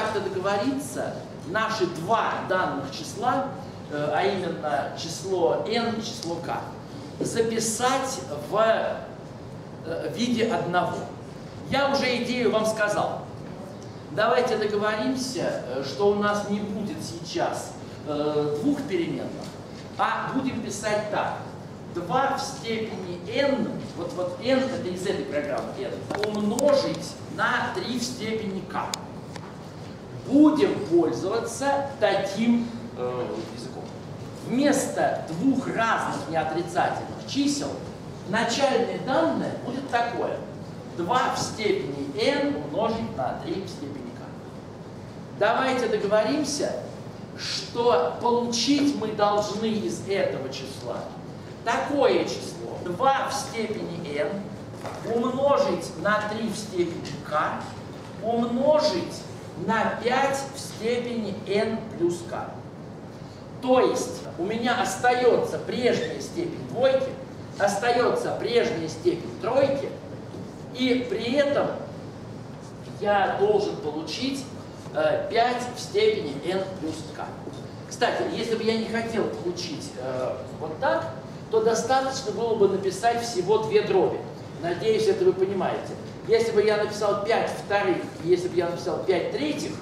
Как-то договориться, наши два данных числа, э, а именно число n и число k, записать в э, виде одного. Я уже идею вам сказал. Давайте договоримся, э, что у нас не будет сейчас двух переменных, а будем писать так. 2 в степени n, вот, вот n это из этой программы n, умножить на 3 в степени k. Будем пользоваться таким э, языком. Вместо двух разных неотрицательных чисел начальное данное будет такое. 2 в степени n умножить на 3 в степени k. Давайте договоримся, что получить мы должны из этого числа такое число 2 в степени n умножить на 3 в степени k умножить на 5 в степени n плюс k. То есть у меня остается прежняя степень двойки, остается прежняя степень тройки, и при этом я должен получить 5 э, в степени n плюс k. Кстати, если бы я не хотел получить э, вот так, то достаточно было бы написать всего две дроби. Надеюсь, это вы понимаете. Если бы я написал 5 вторых, если бы я написал 5 третьих,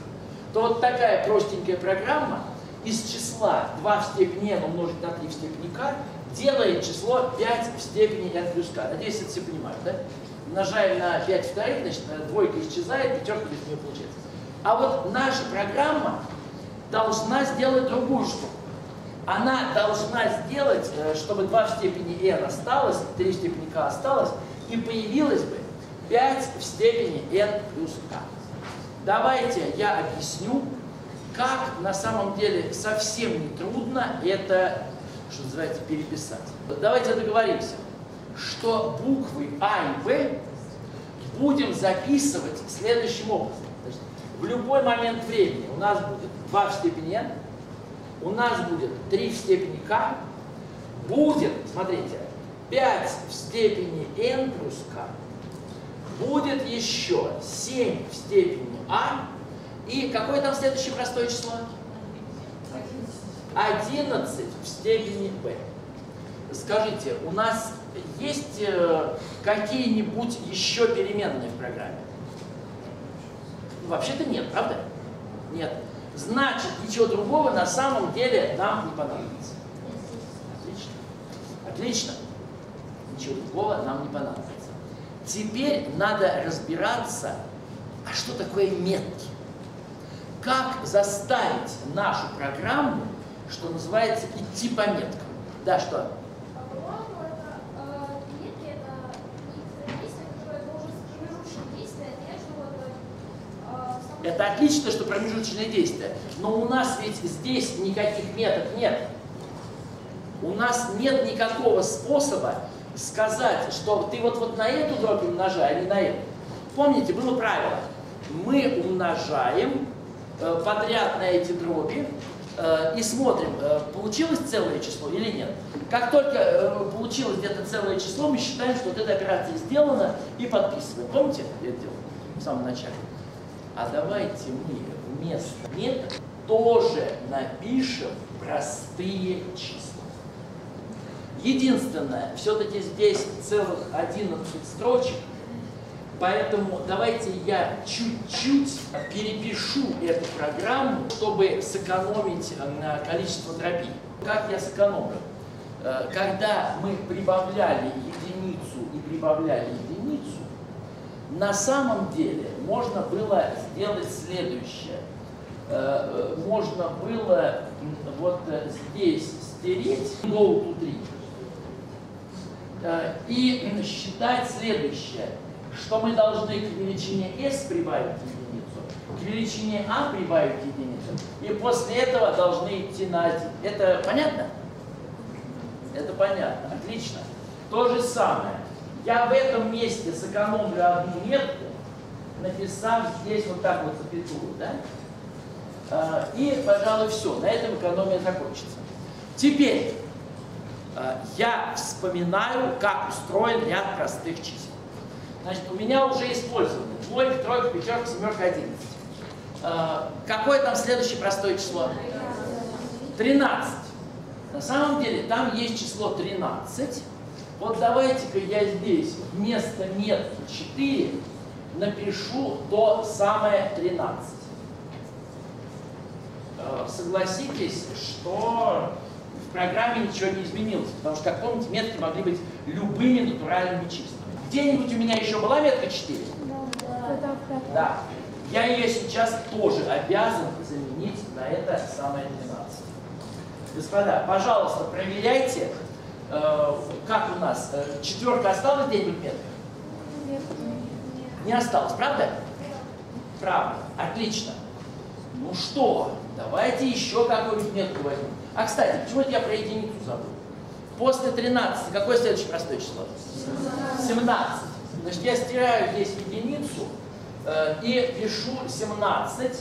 то вот такая простенькая программа из числа 2 в степени n умножить на 3 в степени k делает число 5 в степени n плюс k. Надеюсь, это все понимают, да? Умножаем на 5 вторых, значит, двойка исчезает, пятерка без нее получается. А вот наша программа должна сделать другую штуку она должна сделать, э, чтобы 2 в степени n осталось, 3 в степени k осталось, и появилось бы 5 в степени n плюс k. Давайте я объясню, как на самом деле совсем не трудно это, что называется, переписать. Давайте договоримся, что буквы А и Б будем записывать следующим образом. в любой момент времени у нас будет 2 в степени n, у нас будет 3 в степени k, будет, смотрите, 5 в степени n плюс k, будет еще 7 в степени а, и какое там следующее простое число? 11 в степени b. Скажите, у нас есть э, какие-нибудь еще переменные в программе? Вообще-то нет, правда? Нет значит ничего другого на самом деле нам не понадобится. Отлично. Отлично. Ничего другого нам не понадобится. Теперь надо разбираться, а что такое метки? Как заставить нашу программу, что называется, идти по меткам? Да, что? Это отлично, что промежуточные действия. Но у нас ведь здесь никаких меток нет. У нас нет никакого способа сказать, что ты вот, вот на эту дробь умножай, а не на эту. Помните, было правило. Мы умножаем э, подряд на эти дроби э, и смотрим, э, получилось целое число или нет. Как только э, получилось где-то целое число, мы считаем, что вот эта операция сделана и подписываем. Помните, я делал в самом начале? а давайте мы вместо меток тоже напишем простые числа. Единственное, все-таки здесь целых 11 строчек, поэтому давайте я чуть-чуть перепишу эту программу, чтобы сэкономить на количество дробей. Как я сэкономлю? Э, когда мы прибавляли единицу и прибавляли единицу, на самом деле можно было сделать следующее. Э, э, можно было вот здесь стереть to 3 и считать следующее, что мы должны к величине s прибавить единицу, к величине a прибавить единицу, и после этого должны идти на 1. Это понятно? Это понятно, отлично. То же самое. Я в этом месте сэкономлю одну метку, написав здесь вот так вот запятую, да? А, и, пожалуй, все. На этом экономия закончится. Теперь а, я вспоминаю, как устроен ряд простых чисел. Значит, у меня уже использованы двойка, тройка, пятерка, семерка, одиннадцать. Э, какое там следующее простое число? 13. На самом деле там есть число 13. Вот давайте-ка я здесь вместо метки 4 напишу то самое 13. Э, согласитесь, что в программе ничего не изменилось, потому что, как помните, метки могли быть любыми натуральными числами. Где-нибудь у меня еще была метка 4? Да. Я ее сейчас тоже обязан заменить на это самое 12. Господа, пожалуйста, проверяйте, э, как у нас, э, четверка осталась где-нибудь метка? Нет. Не осталось, правда? Правда. Отлично. Ну что, давайте еще какую-нибудь метку возьмем. А, кстати, почему я про единицу забыл? После 13, какое следующее простое число? 17. Значит, я стираю здесь единицу э, и пишу 17.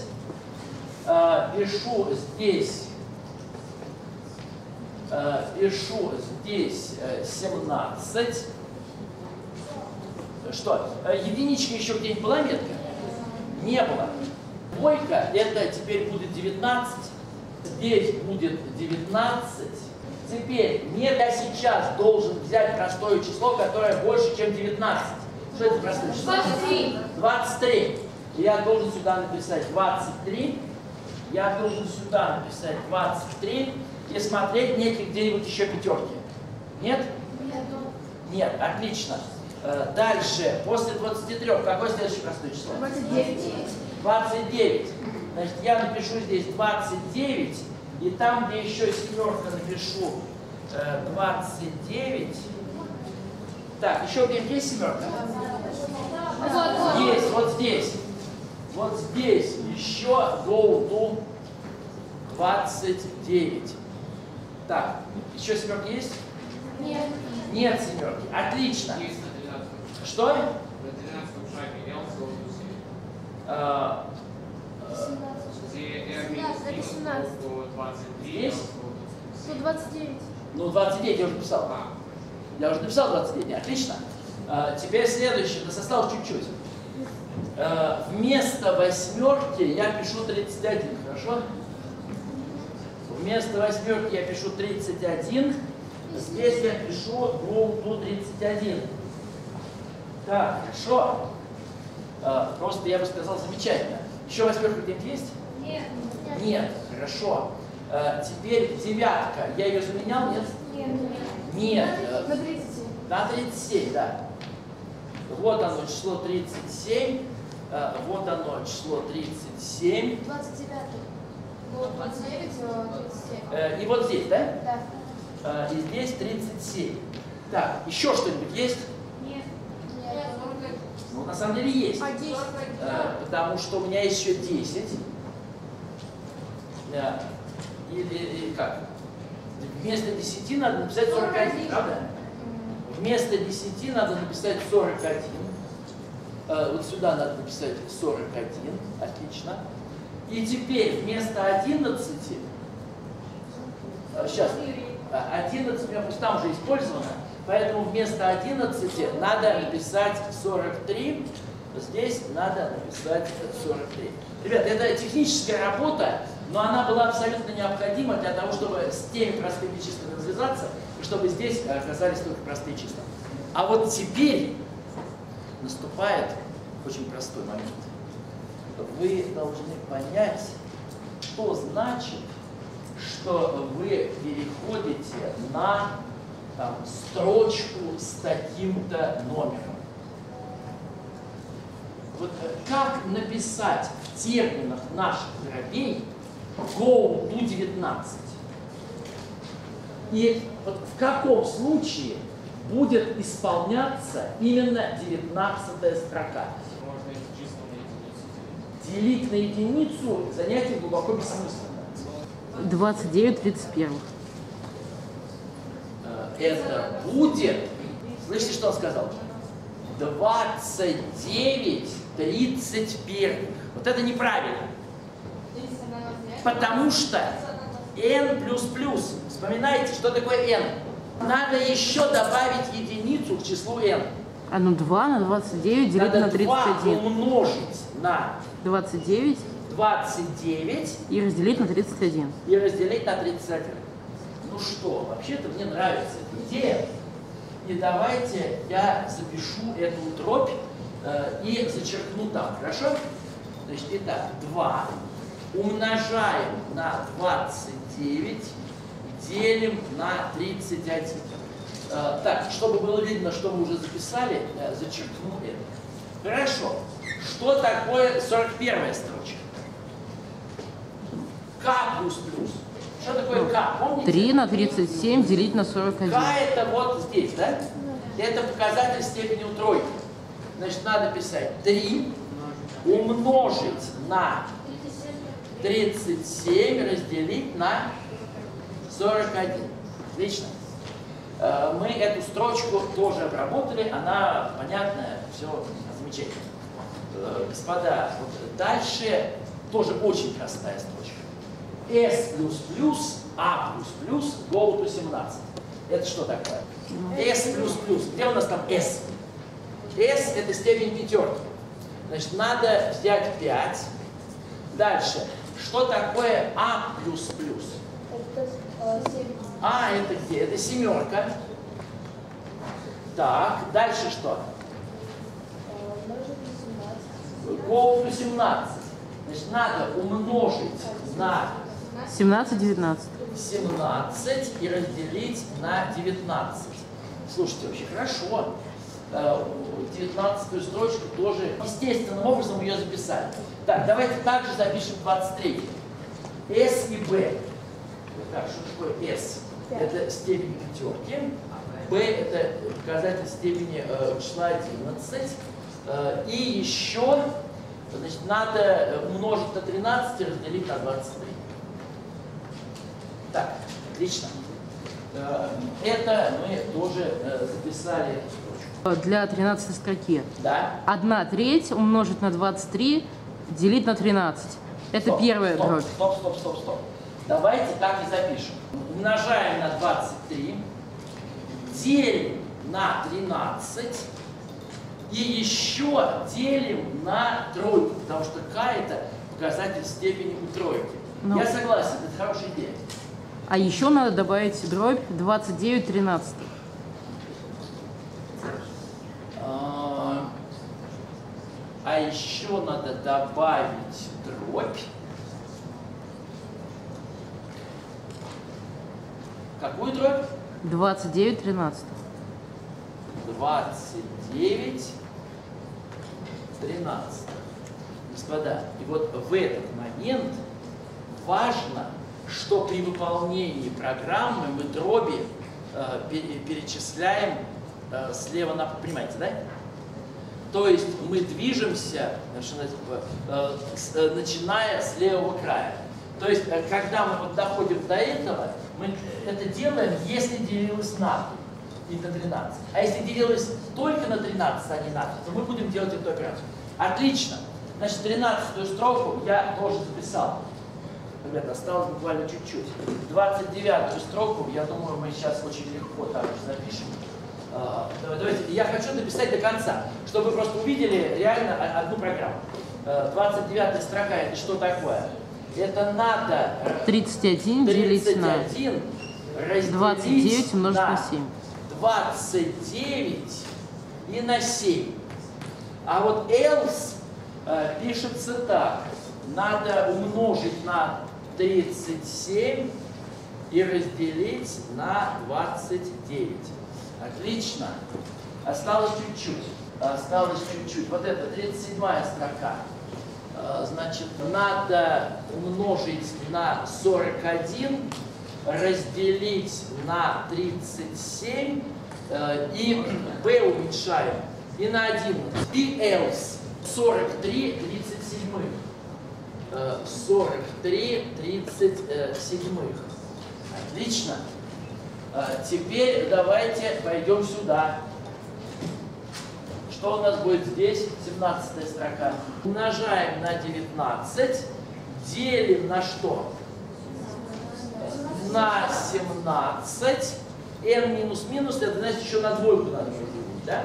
Э, пишу здесь э, пишу здесь э, 17. Что? Э, единичка еще где-нибудь была метка? Не было. Двойка, это теперь будет 19. Здесь будет 19. Теперь нет, я сейчас должен взять простое число, которое больше, чем 19. Что это простое число? 23. 23. И я должен сюда написать 23. Я должен сюда написать 23 и смотреть, нет ли где-нибудь еще пятерки. Нет? Нет, отлично. Э, Дальше, после 23, какое следующее простое число? 29. 29. Значит, я напишу здесь 29, и там, где еще семерка, напишу э, 29. Так, еще где-нибудь есть семерка? Есть, вот здесь. Вот здесь еще go to 29. Так, еще семерки есть? Нет. Нет семерки. Отлично. Есть на 13 Что? На 13 шаге я условлю 17. Где R 17, это 17. по 23 я Есть? условлю 129. ну, 29 я уже написал. А, Я уже написал 29, отлично. Э, теперь следующее, нас осталось чуть-чуть. Э, вместо восьмерки я пишу 31, хорошо? Вместо восьмерки я пишу 31. Здесь я пишу to 31. Так, хорошо. Просто я бы сказал замечательно. Еще восьмерка где-нибудь есть? Нет. Нет, хорошо. Э, теперь девятка. Я ее заменял, нет? Нет. Нет. На 30. на 37, да. Вот оно, число 37. Э, Вот оно, число 37. 29. Было 29, 37. Э, И вот здесь, да? Да. Э, И здесь 37. Так, еще что-нибудь есть? На самом деле есть. А 10? Э, Потому что у меня еще 10. Да. Или, или как? Вместо 10 надо написать 41, 41. правда? Вместо 10 надо написать 41. Э, Вот сюда надо написать 41. Отлично. И теперь вместо 11, сейчас, 11 у меня там уже использовано, поэтому вместо 11 надо написать 43, здесь надо написать 43. Ребята, это техническая работа, но она была абсолютно необходима для того, чтобы с теми простыми числами развязаться, и чтобы здесь оказались только простые числа. А вот теперь наступает очень простой момент. Вы должны понять, что значит, что вы переходите на там, строчку с таким-то номером. Вот э, как написать в терминах наших дробей go to 19? И вот в каком случае будет исполняться именно 19 строка? делить. На единицу занятие глубоко бессмысленно. 29 31. Э, Это будет, слышите, что он сказал? 29 31. Вот это неправильно. Потому что n плюс плюс. Вспоминайте, что такое n. Надо еще добавить единицу к числу n. А ну 2 на 29 делить Надо на 2 31. умножить на 29. 29 И разделить на 31. и разделить на 31. Ну что, вообще-то мне нравится эта идея. И давайте я запишу эту дробь э, и зачеркну там, хорошо? Значит, итак, 2 умножаем на 29, делим на 31. Э, так, чтобы было видно, что мы уже записали, э, зачеркну это. Хорошо. Что такое 41 строчка? К плюс плюс. Что такое К? Помните? 3 на 37 делить на 41. К это вот здесь, да? Это показатель степени у тройки. Значит, надо писать 3 умножить на 37 разделить на 41. Отлично. Э, Мы эту строчку тоже обработали, она понятная, все замечательно. Э, Господа, вот дальше тоже очень простая строчка. S плюс плюс, A плюс плюс, go to 17. Это что такое? S плюс плюс. Где у нас там S? S это степень пятерки. Значит, надо взять 5. Дальше. Что такое А плюс плюс? А это где? Это семерка. Так, дальше что? Умножить на 17. Go to 17. Значит, надо умножить на 17, 19. 17 и разделить на 19. Слушайте, вообще хорошо. Э, 19 строчку тоже естественным образом ее записали. Так, давайте также запишем 23. S и B. Так, что такое S? Пять. Это степень пятерки. B это показатель степени э, числа 11. Э, и еще, значит, надо э, умножить на 13 и разделить на 23. Так, отлично. Э, Это мы тоже э, записали. Для 13 строки. Да? 1 треть умножить на 23 делить на 13. Это Стоп, первая стоп, дробь. Стоп, стоп, стоп, стоп. Давайте так и запишем. Умножаем на 23, делим на 13 и еще делим на тройку, потому что k это показатель степени у тройки. Ну. Я согласен, это хорошая идея. А еще надо добавить дробь 29 13. А а еще надо добавить дробь. Какую дробь? 29 13. 29, 13. Господа, и вот в этот момент важно, что при выполнении программы мы дроби э, пере- перечисляем э, слева на... Понимаете, да? То есть мы движемся, э, э, э, начиная с левого края. То есть, э, когда мы вот доходим до этого, мы это делаем, если делилось на 3 и на 13. А если делилось только на 13, а не на 3, то мы будем делать эту операцию. Отлично. Значит, 13 строку я тоже записал. Ребята, осталось буквально чуть-чуть. 29 строку, я думаю, мы сейчас очень легко также запишем. А, давай- Давайте, я хочу написать до конца, чтобы вы просто увидели реально одну программу. Э, 29 строка, это что такое? Это надо э, 31 делить на 31 разделить 29 умножить на 7. 29 и на 7. А вот else э, пишется так. Надо умножить на 37 и разделить на 29. Отлично. Осталось чуть-чуть. Осталось чуть-чуть. Вот это 37 строка. Э, Значит, надо умножить на 41, разделить на 37 э, и b уменьшаем и на 11. И else 43 37. Э, 43 37. Отлично. Э, Теперь давайте пойдем сюда. Что у нас будет здесь? 17 строка. Умножаем на 19. Делим на что? На 17. n минус минус, это значит еще на двойку надо разделить, да?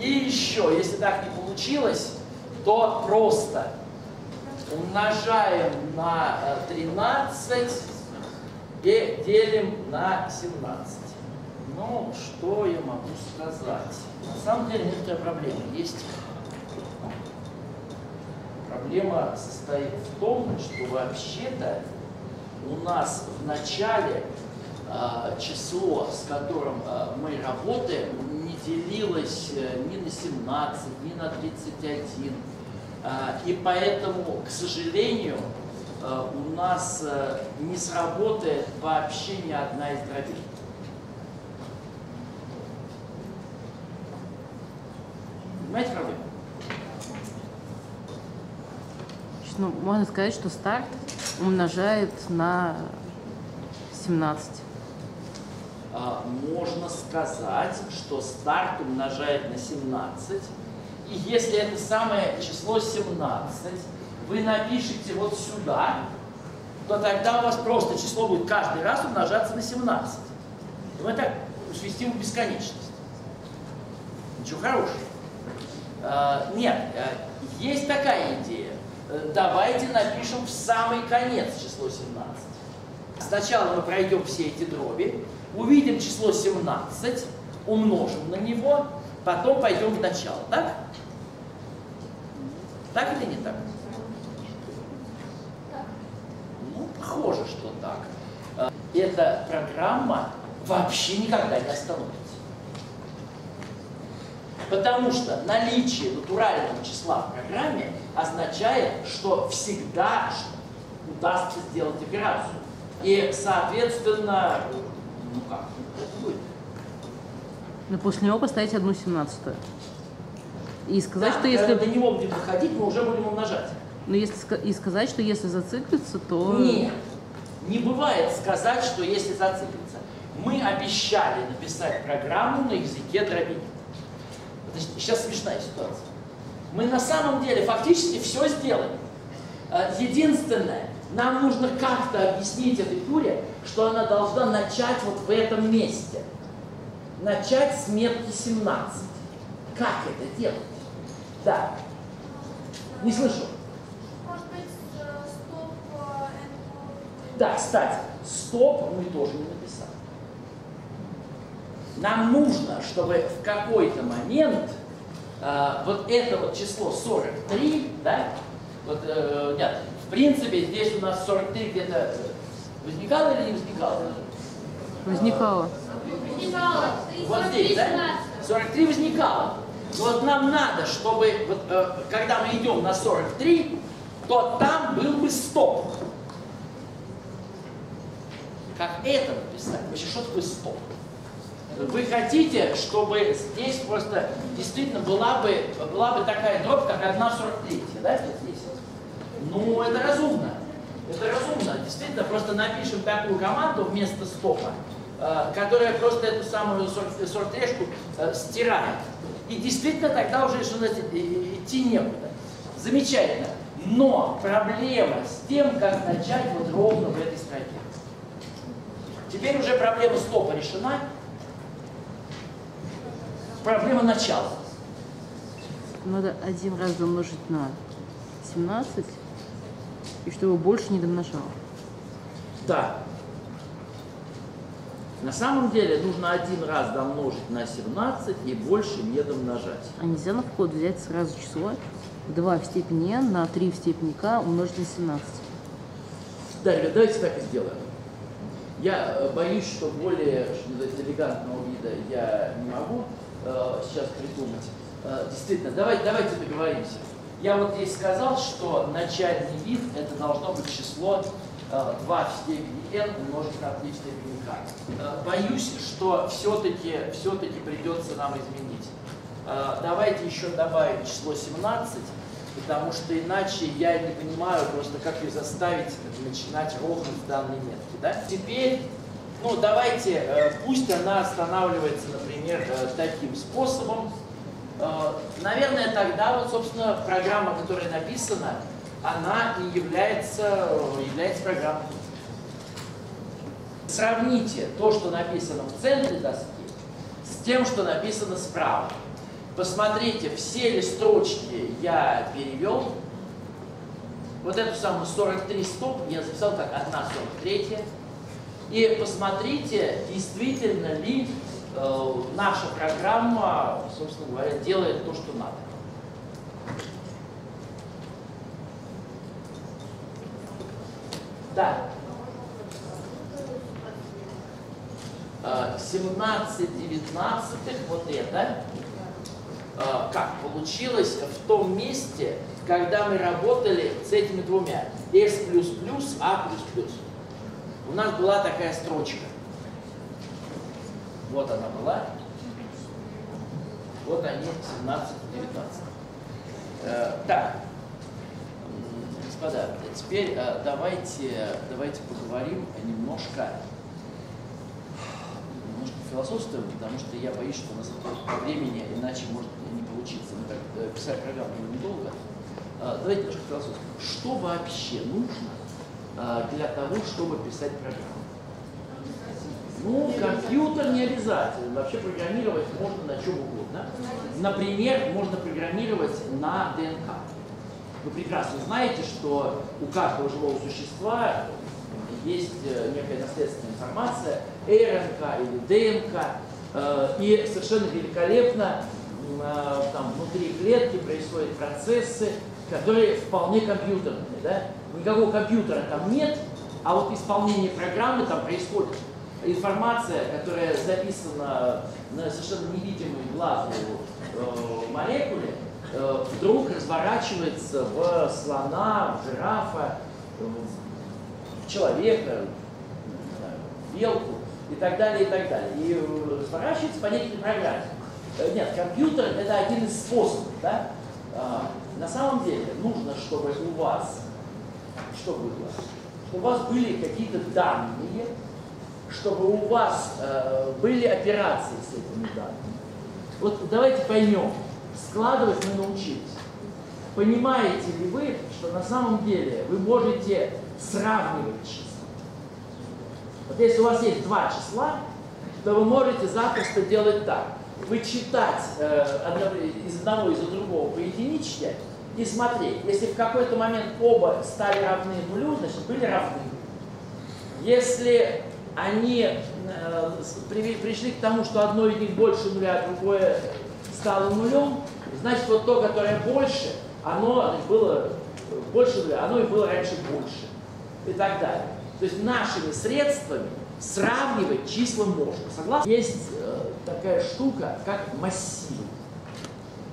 И еще, если так не получилось, то просто умножаем на э, 13 и делим на 17. Ну, что я могу сказать? На самом деле некоторая проблема есть. Проблема состоит в том, что вообще-то у нас в начале э, число, с которым э, мы работаем, не делилось э, ни на 17, ни на 31. Э, и поэтому, к сожалению, э, у нас э, не сработает вообще ни одна из дробей. Понимаете проблему? Ну, можно сказать, что старт умножает на 17. А, можно сказать, что старт умножает на 17. И если это самое число 17 вы напишите вот сюда, то тогда у вас просто число будет каждый раз умножаться на 17. И мы так свести в бесконечность. Ничего хорошего. А, нет, а, есть такая идея. Э, Давайте напишем в самый конец число 17. Сначала мы пройдем все эти дроби, увидим число 17, умножим на него, потом пойдем в начало. Так? Так или не так? Ну, похоже, что так. А, Эта программа вообще никогда не остановится. Потому что наличие натурального числа в программе означает, что всегда удастся сделать операцию. И, соответственно, ну как. Но после него поставить одну семнадцатую. И сказать, Да, что если... до него будем доходить, мы уже будем умножать. Ну, если и сказать, что если зациклиться, то... Нет, не бывает сказать, что если зациклиться. Мы обещали написать программу на языке дробей. Значит, сейчас смешная ситуация. Мы на самом деле фактически все сделали. Э, Единственное, нам нужно как-то объяснить этой туре, что она должна начать вот в этом месте. Начать с метки 17. Как это делать? Да. Не слышу. Может быть, э, стоп, э, Да, кстати, стоп мы тоже не написали. Нам нужно, чтобы в какой-то момент э, вот это вот число 43, да, вот, э, нет, в принципе, здесь у нас 43 где-то возникало или не возникало? Возникало. Вот здесь, да? 43 возникало. Вот нам надо, чтобы, вот, э, когда мы идем на 43, то там был бы стоп. Как это написать? Вообще, что такое стоп? Вы хотите, чтобы здесь просто действительно была бы, была бы такая дробь, как 1,43, да, здесь? Ну, это разумно. Это разумно. Действительно, просто напишем такую команду вместо стопа, которая просто эту самую сор- сортрешку э, стирает. И действительно тогда уже что идти некуда. Замечательно. Но проблема с тем, как начать вот ровно в этой строке. Теперь уже проблема стопа решена. Проблема начала. Надо один раз домножить на 17, и чтобы больше не домножал. Да. На самом деле нужно один раз домножить на 17 и больше не домножать. А нельзя на вход взять сразу число 2 в степени n на 3 в степени k умножить на 17. Да, ребят, давайте так и сделаем. Я э, боюсь, что более что элегантного вида я не могу э, сейчас придумать. Э, действительно, давайте, давайте договоримся. Я вот здесь сказал, что начальный вид это должно быть число э, 2 в степени n умножить на 3 в степени боюсь, что все-таки все-таки придется нам изменить. Э, давайте еще добавим число 17, потому что иначе я не понимаю просто, как ее заставить начинать ровно с данной метки. Да? Теперь, ну давайте, э, пусть она останавливается, например, э, таким способом. Э, Наверное, тогда вот, собственно, программа, которая написана, она и является, э, является программой. Сравните то, что написано в центре доски, с тем, что написано справа. Посмотрите, все ли строчки я перевел. вот эту самую 43 стоп я записал как 1 43. И посмотрите, действительно ли э, наша программа, собственно говоря, делает то, что надо. Да. Э, 17 19 вот это э, как получилось в том месте, когда мы работали с этими двумя S++, A++. У нас была такая строчка. Вот она была. Вот они, 17, 19. Э, так, господа, теперь э, давайте, давайте поговорим немножко философствуем, потому что я боюсь, что у нас по времени, иначе может не получиться. Мы так э, писать программу недолго. Э, давайте немножко философствуем. Что вообще нужно э, для того, чтобы писать программу? Ну, компьютер не обязательно. Вообще программировать можно на чем угодно. Например, можно программировать на ДНК. Вы прекрасно знаете, что у каждого живого существа есть э, некая наследственная информация, РНК или ДНК, э, и совершенно великолепно э, там внутри клетки происходят процессы, которые вполне компьютерные. Да? Никакого компьютера там нет, а вот исполнение программы там происходит информация, которая записана на совершенно невидимой глазу молекуле, вдруг разворачивается в слона, в жирафа, человека, белку и так далее, и так далее. И э, разворачивается по некой программе. Э, Нет, компьютер это один из способов, да? А, На самом деле нужно, чтобы у вас, что было, чтобы у вас были какие-то данные, чтобы у вас э, были операции с этими данными. Вот давайте поймем, складывать мы научились. Понимаете ли вы, что на самом деле вы можете сравнивать числа? Вот если у вас есть два числа, то вы можете запросто делать так. Вычитать э, из одного из другого по единичке и смотреть. Если в какой-то момент оба стали равны нулю, значит были равны. Если они э, пришли к тому, что одно из них больше нуля, а другое стало нулем, значит вот то, которое больше, оно было больше нуля, оно и было раньше больше. И так далее. То есть нашими средствами сравнивать числа можно. Согласны? Есть э, такая штука, как массив.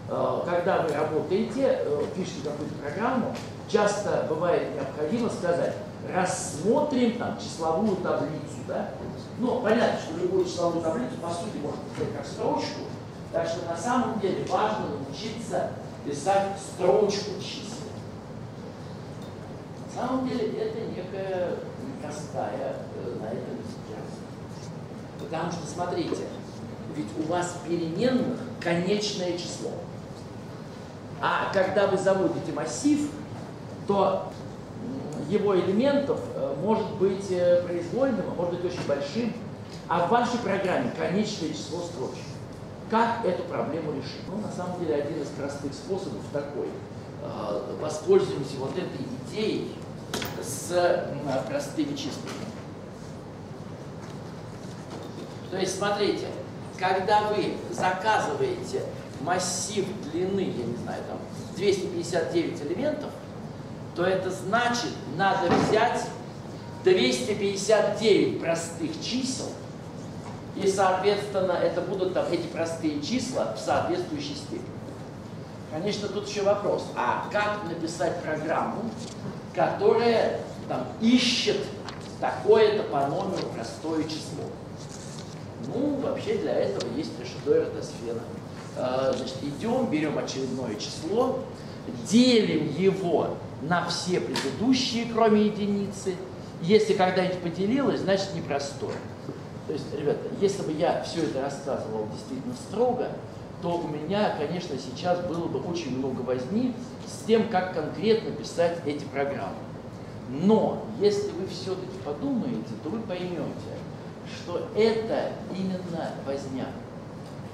Э, когда вы работаете, э, пишете какую-то программу, часто бывает необходимо сказать, рассмотрим там числовую таблицу, да? Ну, понятно, что любую числовую таблицу, по сути, можно писать как строчку, так что на самом деле важно научиться писать строчку чисел. На самом деле это некая непростая э, на этом языке. Потому что, смотрите, ведь у вас переменных конечное число. А когда вы заводите массив, то его элементов э, может быть э, произвольным, а может быть очень большим, а в вашей программе конечное число строчек. Как эту проблему решить? Ну, на самом деле, один из простых способов такой. Воспользуемся вот этой идеей с м, простыми числами. То есть, смотрите, когда вы заказываете массив длины, я не знаю, там 259 элементов, то это значит, надо взять 259 простых чисел, и, соответственно, это будут там эти простые числа в соответствующей степени. Конечно, тут еще вопрос, а как написать программу, которая там ищет такое-то по номеру простое число? Ну, вообще для этого есть решето Эрдосфена. Э, Значит, идем, берем очередное число, делим его на все предыдущие, кроме единицы. Если когда-нибудь поделилось, значит непростое. То есть, ребята, если бы я все это рассказывал действительно строго, то у меня, конечно, сейчас было бы очень много возни с тем, как конкретно писать эти программы. Но если вы все-таки подумаете, то вы поймете, что это именно возня.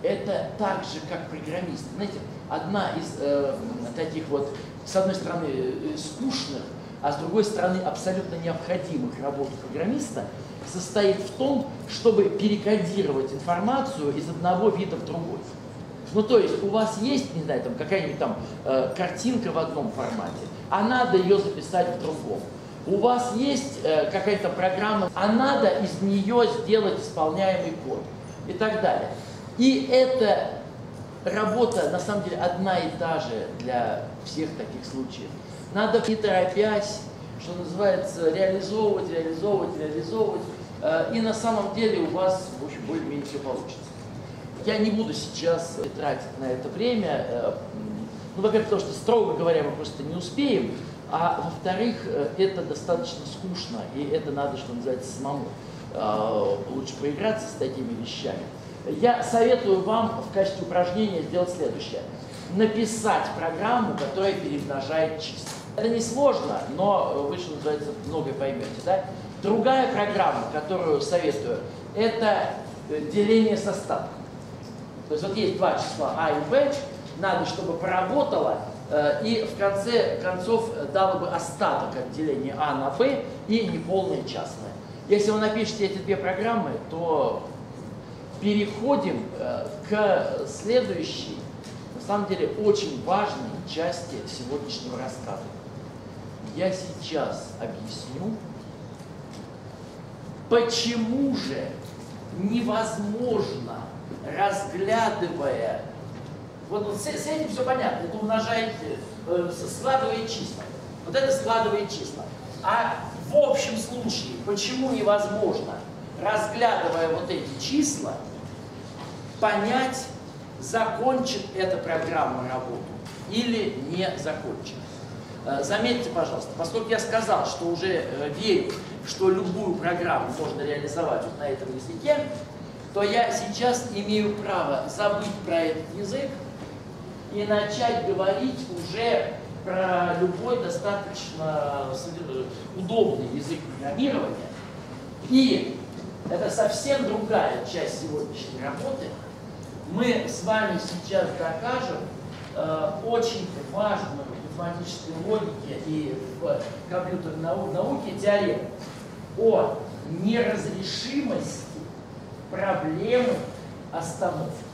Это так же, как программист. Знаете, одна из э, таких вот, с одной стороны, э, скучных, а с другой стороны абсолютно необходимых работ программиста, состоит в том, чтобы перекодировать информацию из одного вида в другой. Ну, то есть у вас есть, не знаю, там какая-нибудь там э, картинка в одном формате, а надо ее записать в другом. У вас есть э, какая-то программа, а надо из нее сделать исполняемый код и так далее. И эта работа, на самом деле, одна и та же для всех таких случаев. Надо не торопясь, что называется, реализовывать, реализовывать, реализовывать. Э, и на самом деле у вас, в общем, более-менее все получится. Я не буду сейчас тратить на это время. э, Ну, во-первых, потому что, строго говоря, мы просто не успеем. А во-вторых, э, это достаточно скучно, и это надо, что называется, самому э, лучше поиграться с такими вещами. Я советую вам в качестве упражнения сделать следующее. Написать программу, которая перемножает числа. Это несложно, но вы, что называется, многое поймете. Да? Другая программа, которую советую, это э, деление с остатком. То есть вот есть два числа А и Б, надо, чтобы поработало, и в конце концов э, дало бы остаток от деления А на Б и неполное частное. Если вы напишете эти две программы, то переходим э, к следующей, на самом деле, очень важной части сегодняшнего рассказа. Я сейчас объясню, почему же невозможно, разглядывая, вот, с, с этим все понятно, это умножает, э, складывает числа, вот это складывает числа. А в общем случае, почему невозможно, разглядывая вот эти числа, понять, закончит эта программа работу или не закончит. Э, Заметьте, пожалуйста, поскольку я сказал, что уже э, верю, что любую программу можно реализовать вот на этом языке, то я сейчас имею право забыть про этот язык и начать говорить уже про любой достаточно э, удобный язык программирования. И это совсем другая часть сегодняшней работы. Мы с вами сейчас докажем э, очень важную в математической логике и в компьютерной нау- науке теорему о неразрешимости проблемы остановки.